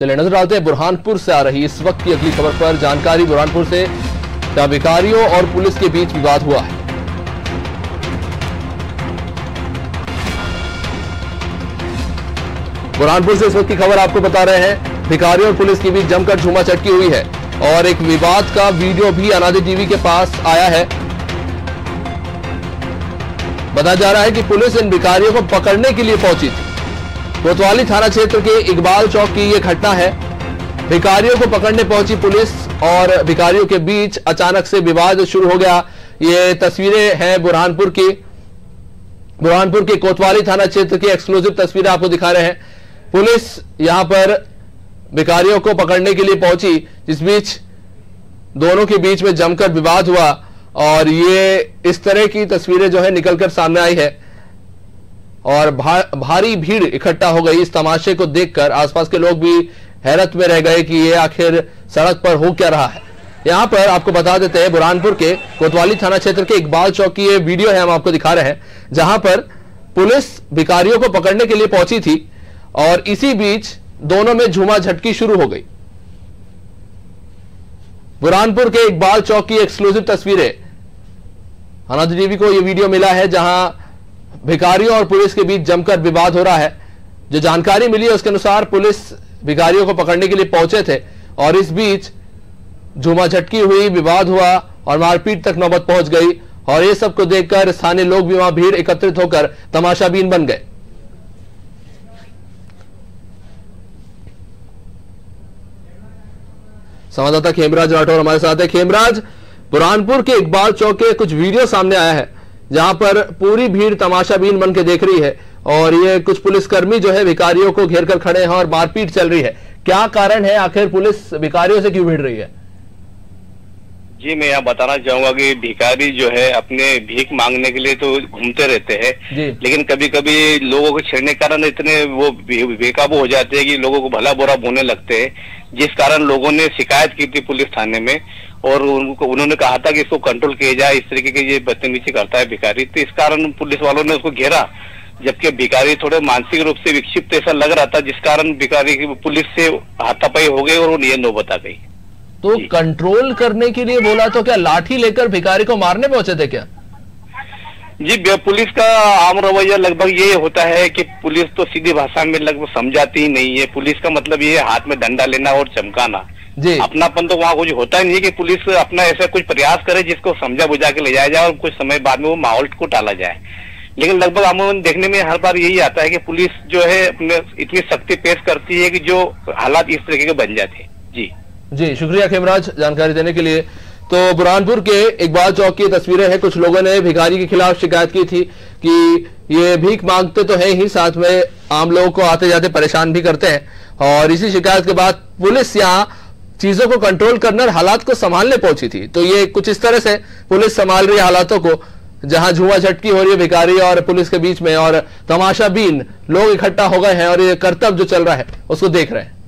चलिए नज़र डालते हैं बुरहानपुर से आ रही इस वक्त की अगली खबर पर। जानकारी, बुरहानपुर से जहाँ भिखारियों और पुलिस के बीच विवाद हुआ है। बुरहानपुर से इस वक्त की खबर आपको बता रहे हैं, भिखारियों और पुलिस के बीच जमकर झूमा चटकी हुई है और एक विवाद का वीडियो भी अनादि टीवी के पास आया है। बताया जा रहा है कि पुलिस इन भिकारियों को पकड़ने के लिए पहुँची थी। कोतवाली थाना क्षेत्र के इकबाल चौक की यह घटना है। भिखारियों को पकड़ने पहुँची पुलिस और भिखारियों के बीच अचानक से विवाद शुरू हो गया। ये तस्वीरें हैं बुरहानपुर की। बुरहानपुर के कोतवाली थाना क्षेत्र की एक्सक्लूसिव तस्वीरें आपको दिखा रहे हैं। पुलिस यहाँ पर भिखारियों को पकड़ने के लिए पहुँची, जिस बीच दोनों के बीच में जमकर विवाद हुआ और ये इस तरह की तस्वीरें जो है निकलकर सामने आई है। और भा, भारी भीड़ इकट्ठा हो गई। इस तमाशे को देखकर आसपास के लोग भी हैरत में रह गए कि ये आखिर सड़क पर हो क्या रहा है। यहाँ पर आपको बता देते हैं बुरहानपुर के कोतवाली थाना क्षेत्र के इकबाल चौक की ये वीडियो है हम आपको दिखा रहे हैं जहाँ पर पुलिस भिकारियों को पकड़ने के लिए पहुँची थी और इसी बीच दोनों में झूमा झटकी शुरू हो गई। बुरहानपुर के इकबाल चौक की एक्सक्लूसिव तस्वीरें। अनाज टीवी को यह वीडियो मिला है जहाँ भिखारियों और पुलिस के बीच जमकर विवाद हो रहा है। जो जानकारी मिली है, उसके अनुसार पुलिस भिखारियों को पकड़ने के लिए पहुँचे थे और इस बीच झूमा झटकी हुई, विवाद हुआ और मारपीट तक नौबत पहुँच गई और ये सबको देखकर स्थानीय लोग भी वहाँ भीड़ एकत्रित होकर तमाशाबीन बन गए। संवाददाता खेमराज राठौर हमारे साथ है। खेमराज, बुरहानपुर के इकबाल चौक के कुछ वीडियो सामने आया है। जहाँ पर पूरी भीड़ तमाशाबीन बन के देख रही है और ये कुछ पुलिसकर्मी जो है भिकारियों को घेर कर खड़े हैं और मारपीट चल रही है। क्या कारण है आखिर पुलिस भिकारियों से क्यों भिड़ रही है? जी मैं यहाँ बताना चाहूँगा कि भिखारी जो है अपने भीख मांगने के लिए तो घूमते रहते हैं। लेकिन कभी कभी लोगों को छेड़ने के कारण इतने वो बेकाबू हो जाते हैं कि लोगों को भला बुरा बोलने लगते हैं जिस कारण लोगों ने शिकायत की थी पुलिस थाने में और उनको उन्होंने कहा था कि इसको कंट्रोल किया जाए इस तरीके की ये बदतमीजी करता है भिखारी। तो इस कारण पुलिस वालों ने उसको घेरा जबकि भिखारी थोड़े मानसिक रूप से विक्षिप्त ऐसा लग रहा था जिस कारण भिखारी पुलिस से हाथापाई हो गई और वो ये नौबत आ गई। तो कंट्रोल करने के लिए बोला तो क्या लाठी लेकर भिखारी को मारने पहुँचे थे क्या? जी पुलिस का आम रवैया लगभग ये होता है कि पुलिस तो सीधी भाषा में लगभग समझाती ही नहीं है। पुलिस का मतलब ये हाथ में डंडा लेना और चमकाना। जी। अपनापन तो वहाँ कुछ होता ही नहीं है कि पुलिस अपना ऐसा कुछ प्रयास करे जिसको समझा बुझा के ले जाया जाए और कुछ समय बाद में वो माहौल को टाला जाए। लेकिन लगभग अमूमन देखने में हर बार यही आता है कि पुलिस जो है अपने इतनी शक्ति पेश करती है कि जो हालात इस तरीके के बन जाते हैं। जी। जी, शुक्रिया खेमराज जानकारी देने के लिए। तो बुरहानपुर के इकबाल चौक की तस्वीरें हैं। कुछ लोगों ने भिखारी के खिलाफ शिकायत की थी कि ये भीख मांगते तो है ही, साथ में आम लोगों को आते जाते परेशान भी करते हैं। और इसी शिकायत के बाद पुलिस यहाँ चीज़ों को कंट्रोल करने और हालात को संभालने पहुँची थी। तो ये कुछ इस तरह से पुलिस संभाल रही हालातों को, जहाँ झुआ झटकी हो रही है भिखारी और पुलिस के बीच में, और तमाशाबीन लोग इकट्ठा हो गए हैं और ये कर्तव्य जो चल रहा है, उसको देख रहे हैं।